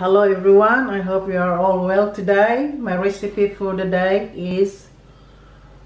hello everyone. I hope you are all well today. My recipe for the day is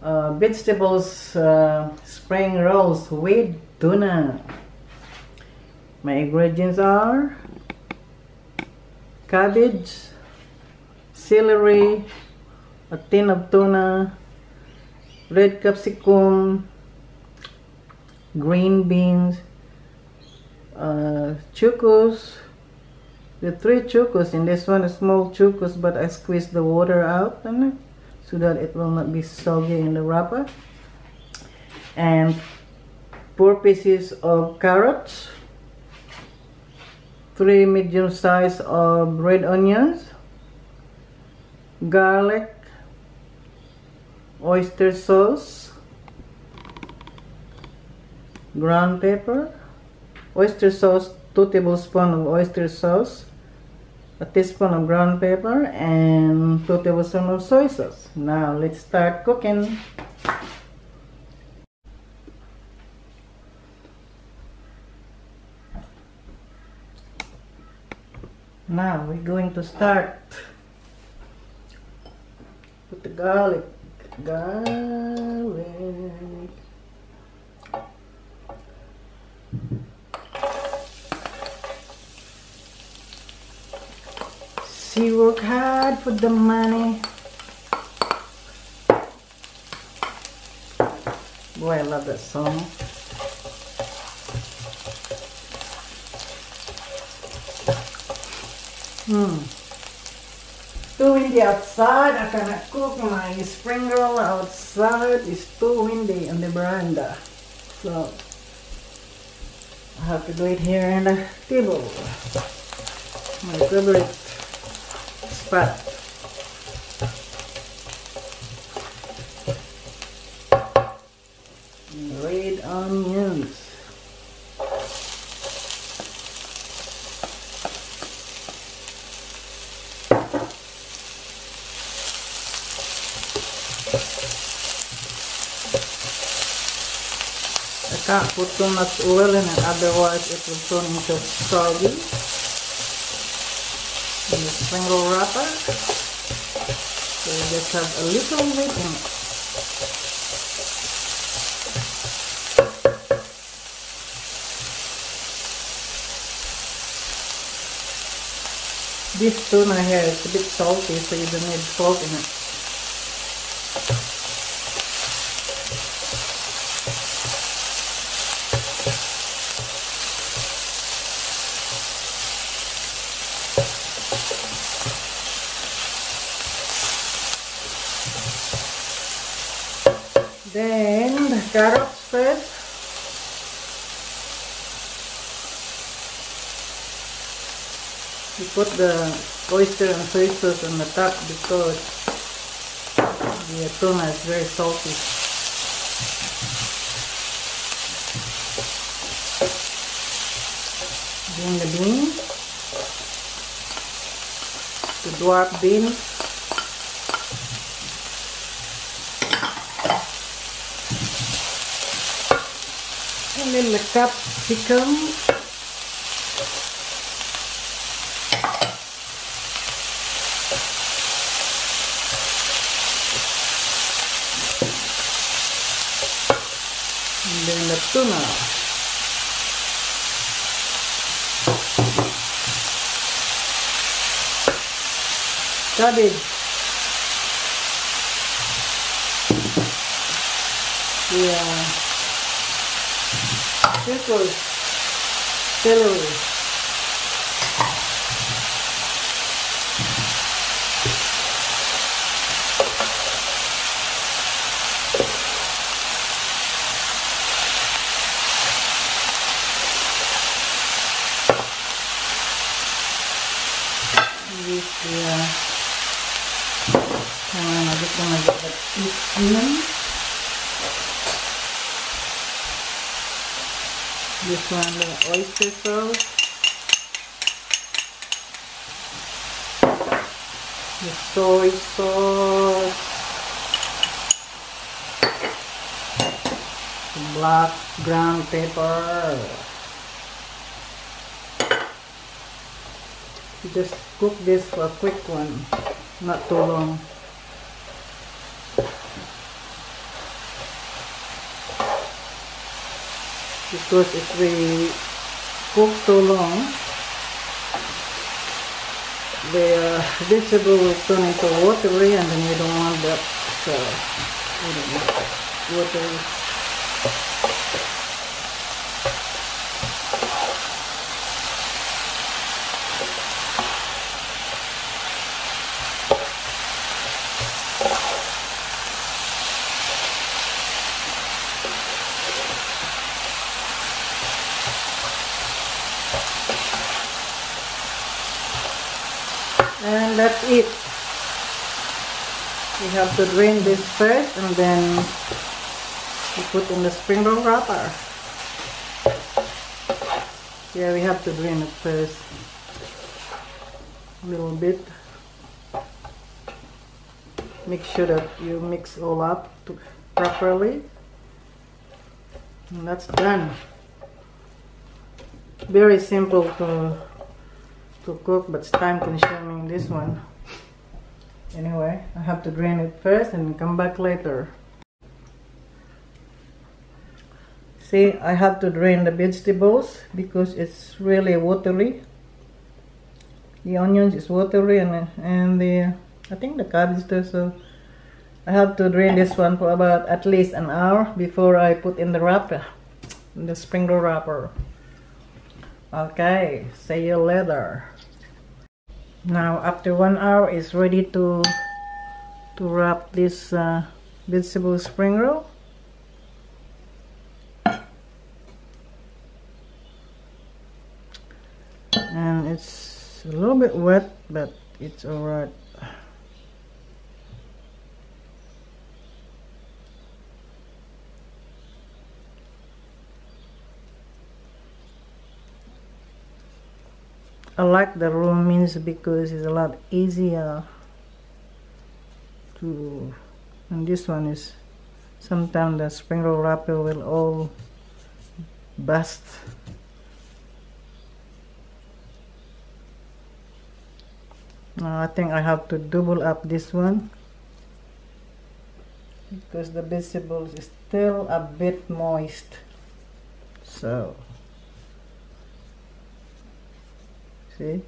uh, vegetables uh, spring rolls with tuna. My ingredients are cabbage celery a tin of tuna red capsicum green beans uh, the three chokos in this one a small chokos but I squeeze the water out so that it will not be soggy in the wrapper and four pieces of carrots. Three medium size of red onions. Garlic. Oyster sauce. Ground pepper. Oyster sauce 2 tablespoons of oyster sauce a teaspoon of ground pepper and 2 tablespoons of soy sauce. Now let's start cooking. Now we're going to start. Put the garlic. Garlic. She work hard for the money. Boy, I love that song. Hmm. Too windy outside. I cannot cook my spring roll outside. It's too windy on the veranda. So I have to do it here in the table. My favorite spot. Red onions. I can't put too much oil in it, otherwise it will turn into soggy. In the spring roll wrapper. So you just have a little bit in it. This tuna here is a bit salty, so you don't need salt in it. Then the carrots first. You put the oyster and soy sauce on the top because the tuna is very salty. Then the beans, the dwarf beans. Then the capsicum and then the tuna cabbage yeah pickles, celery. This yeah. Uh, come on, I'm just gonna get the onion. This one, the oyster sauce. The soy sauce. The black ground pepper. just cook this for a quick one not too long because if we cook too long the vegetable will turn into watery and then we don't want that so watery and that's it. We have to drain this first and then we put in the spring roll wrapper. Yeah we have to drain it first. A little bit. Make sure that you mix all up properly. And that's done. Very simple to to cook but it's time consuming this one. Anyway I have to drain it first and come back later. See I have to drain the vegetables because it's really watery. The onions is watery and and the I think the cabbage too so I have to drain this one for about at least an hour before I put in the wrapper the spring roll wrapper okay see you later. Now after one hour it's ready to to wrap this uh, vegetable spring roll. And it's a little bit wet but it's alright I like the means because it's a lot easier to and this one is sometimes the spring roll wrapper will all bust. Now I think I have to double up this one because the vegetables is still a bit moist. So See?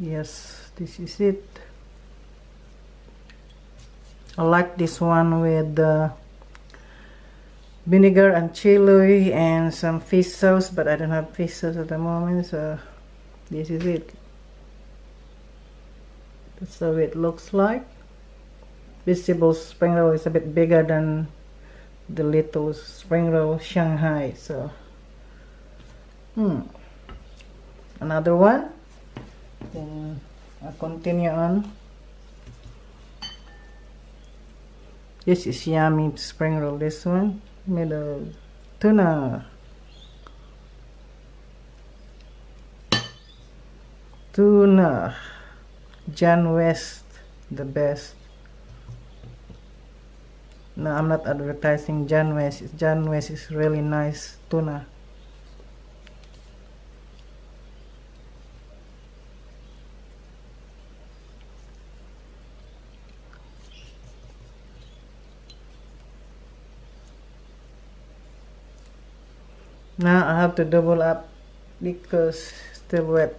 Yes, this is it. I like this one with the vinegar and chili and some fish sauce, but I don't have fish sauce at the moment, so this is it so it looks like visible spring roll is a bit bigger than the little spring roll Shanghai so hmm. Another one. Then I continue on. This is yummy spring roll this one of tuna. Tuna John West, the best. No, I'm not advertising John West. John West is really nice tuna. Now I have to double up because still wet.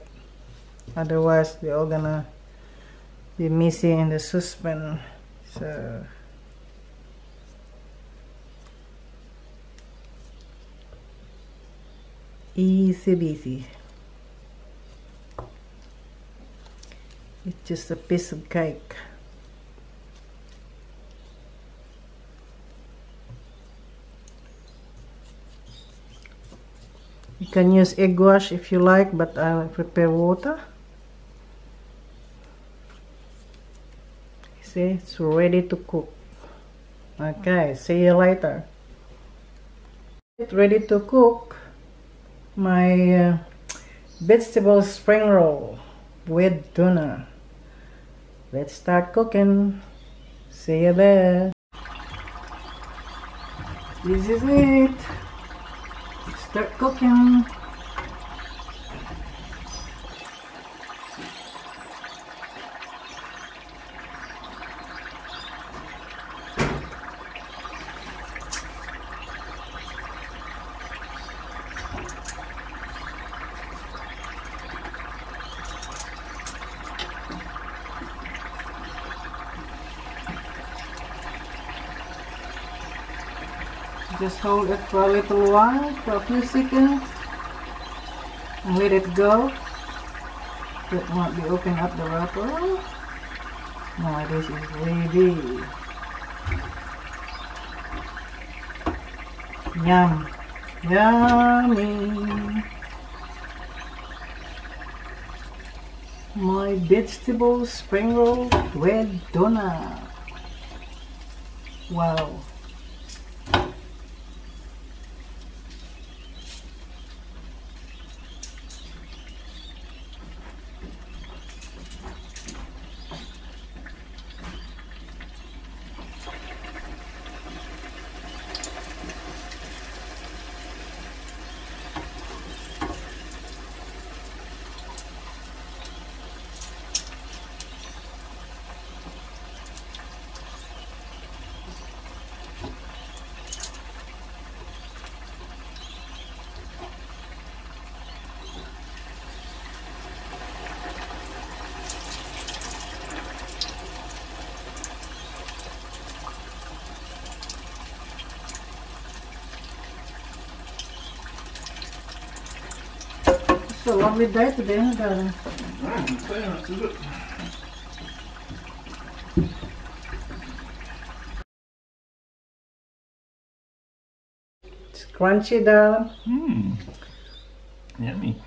Otherwise, they're all gonna be missing in the suspension so. Easy busy it's just a piece of cake. You can use egg wash if you like but I prepare water see it's ready to cook okay see you later it's ready to cook my uh, vegetable spring roll with tuna Let's start cooking. See you there. This is it. Start cooking. Just hold it for a little while, for a few seconds, and let it go. It won't be open up the wrapper. Now this is ready. Yum. Yummy. My vegetable spring roll with donut. Wow. It's a lovely day today, darling? Mm, okay, that's good. It's crunchy, darling. Mmm. Yummy.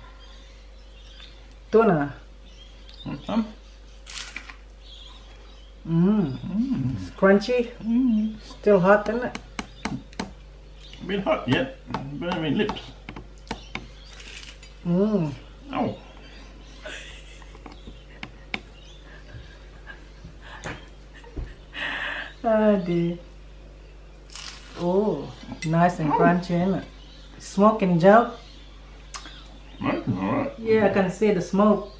Tuna. Want some? Mmm. Mmm. It's crunchy. Mm. Still hot, isn't it? A bit hot yet. Burning my lips. Oh. Ah, dear. Oh, nice and crunchy, isn't it? Smoking. That's alright. Yeah, I can see the smoke.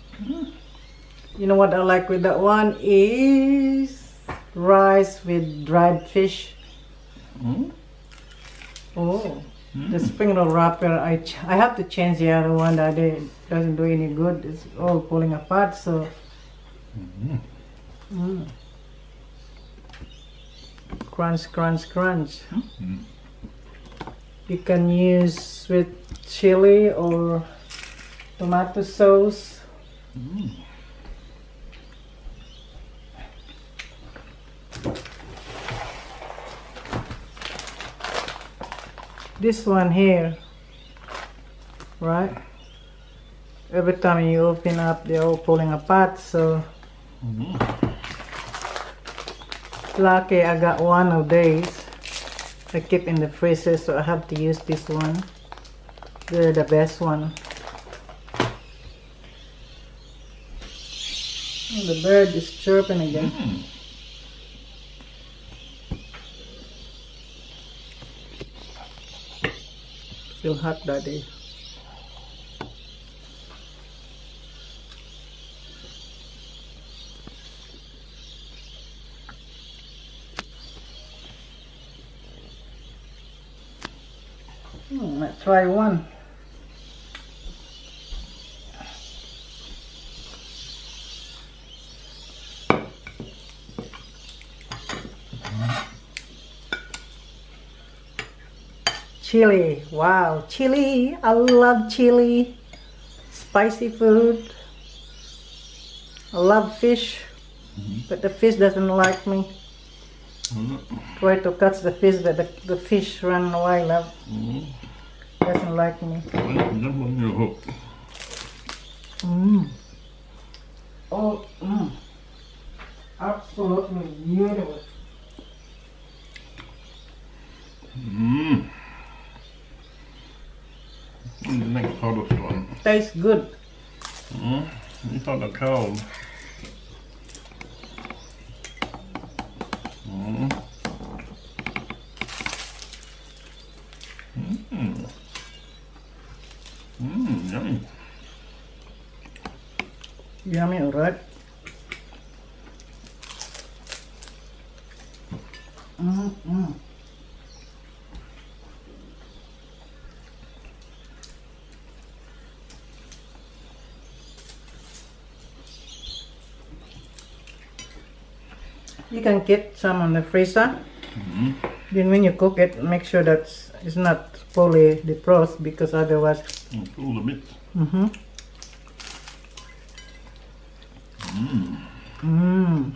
You know what I like with that one is rice with dried fish. Mm. Oh, the spring roll wrapper. I ch- I have to change the other one. That it doesn't do any good. It's all pulling apart. So. Mm. Mm. Crunch, crunch, crunch. Mm. You can use sweet chili or tomato sauce. Mm. This one here, right? Every time you open up, they're all pulling apart. So Mm. lucky I got one of these. I keep in the freezer, so I have to use this one. They're the best one. Oh, the bird is chirping again. Mm. Still hot, daddy. Hmm, let's try one. Chili. Wow, chili. I love chili. Spicy food. I love fish, but the fish doesn't like me. Mm. Try to catch the fish, but the, the fish run away. Love Mm. doesn't like me. Well, jump on your hook. Mm. Oh, mm. absolutely beautiful. tastes good. Mm, it's not the cold. Mmm. Mmm. Mmm, yummy. Yummy, alright. You can get some on the freezer. Mm. Then when you cook it, make sure that it's not fully defrost because otherwise. All a bit. Mm-hmm. Mm. Mm.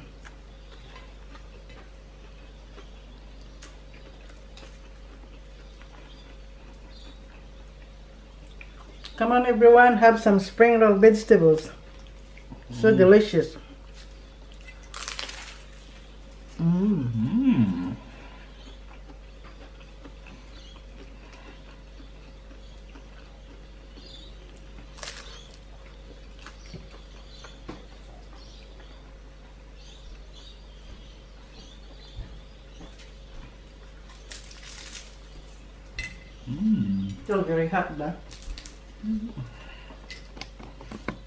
Come on, everyone, have some spring roll vegetables. So delicious. Mm. Mm. Mm. Still very hot though.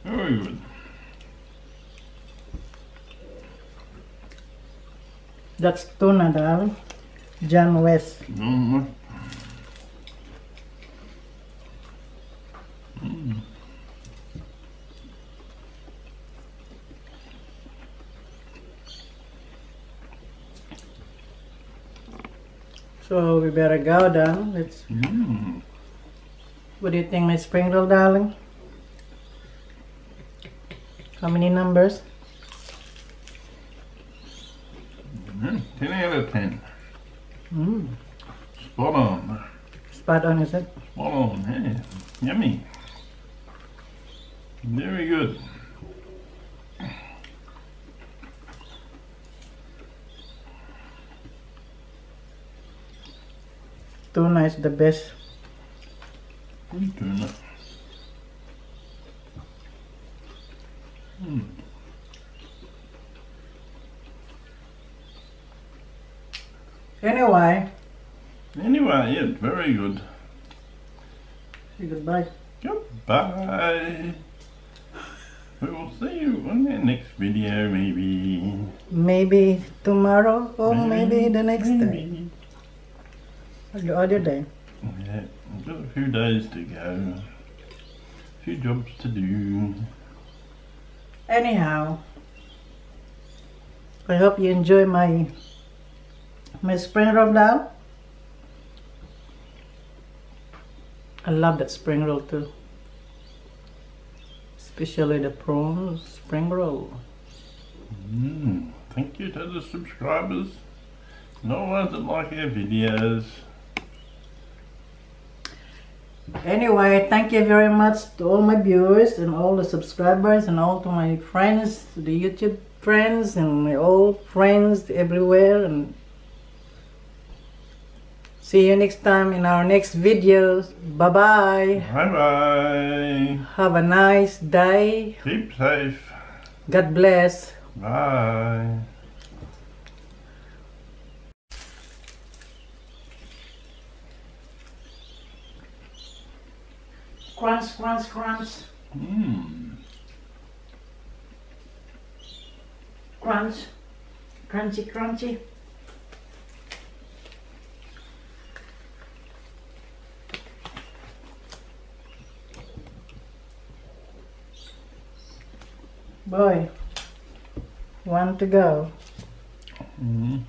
Very good. That's tuna dal. John West. Mm. Mm. So we better go down. Let's Mm. what do you think my spring roll darling? How many numbers? Mm. 10 out of 10. Mm. Spot on. Spot on is it? Spot on. Yeah. Yummy. Very good. Tuna is the best. Good tuna. Mm. Anyway, Anyway, yeah, very good. say goodbye. Goodbye. We will see you on the next video, maybe. Maybe tomorrow or maybe the next day. Or the other day. Yeah, we've got a few days to go. A few jobs to do. Anyhow, I hope you enjoy my my spring roll now. I love that spring roll too. Especially the prawn spring roll. Mm. Thank you to the subscribers No one those that like our videos. Anyway, thank you very much to all my viewers and all the subscribers and all to my friends, to the YouTube friends and my old friends everywhere and see you next time in our next videos. Bye bye. Bye bye. Have a nice day. Keep safe. God bless. Bye. Crunch, crunch, crunch, Mm. crunch, crunchy, crunchy. Boy, one to go. Mm.